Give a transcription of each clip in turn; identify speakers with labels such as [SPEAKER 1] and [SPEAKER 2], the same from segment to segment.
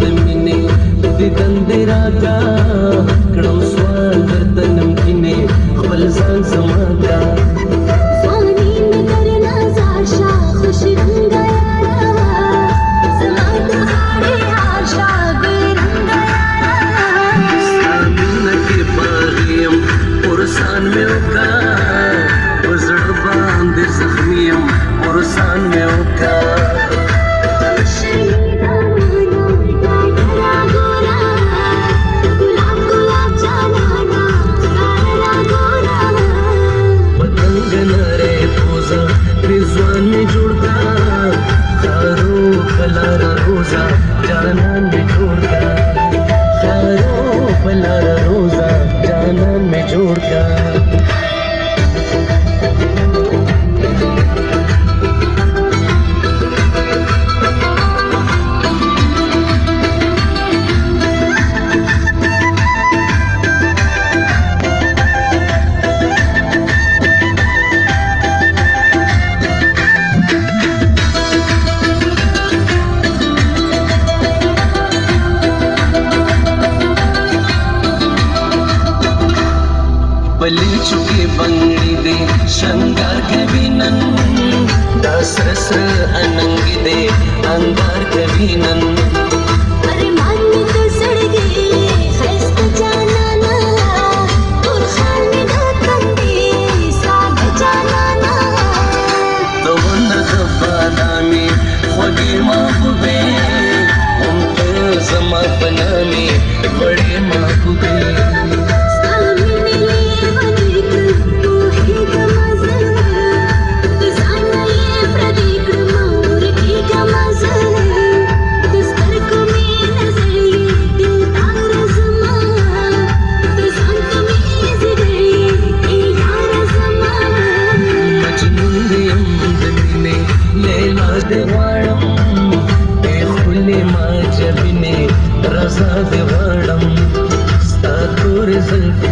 [SPEAKER 1] زمینه د دندې راجا کړم سوال
[SPEAKER 2] Asr anang gide Hallelujah.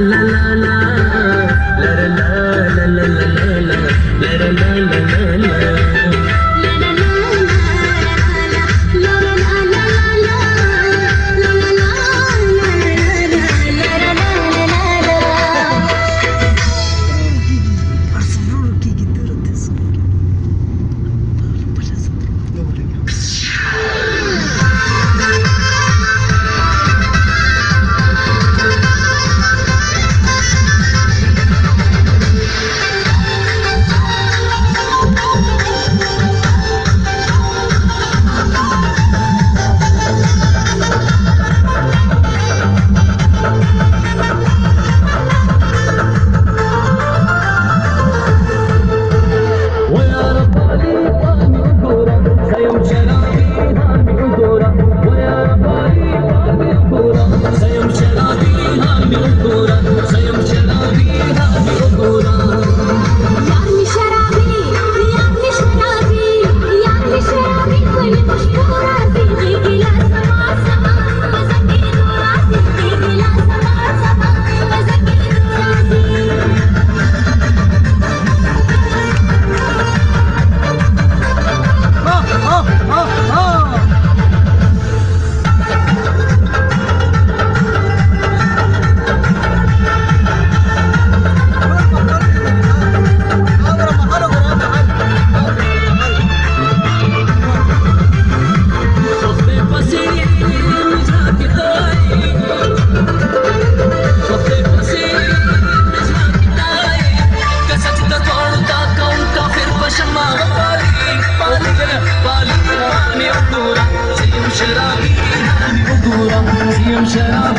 [SPEAKER 2] la la la
[SPEAKER 1] Jason.